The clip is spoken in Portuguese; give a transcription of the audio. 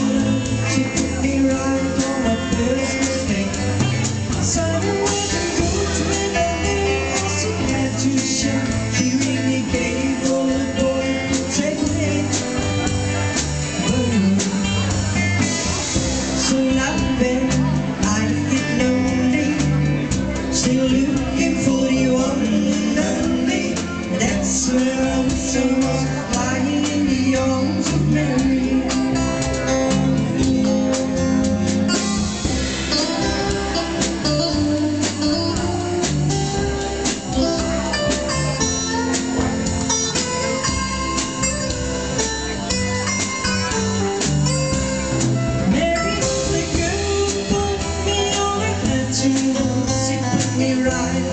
te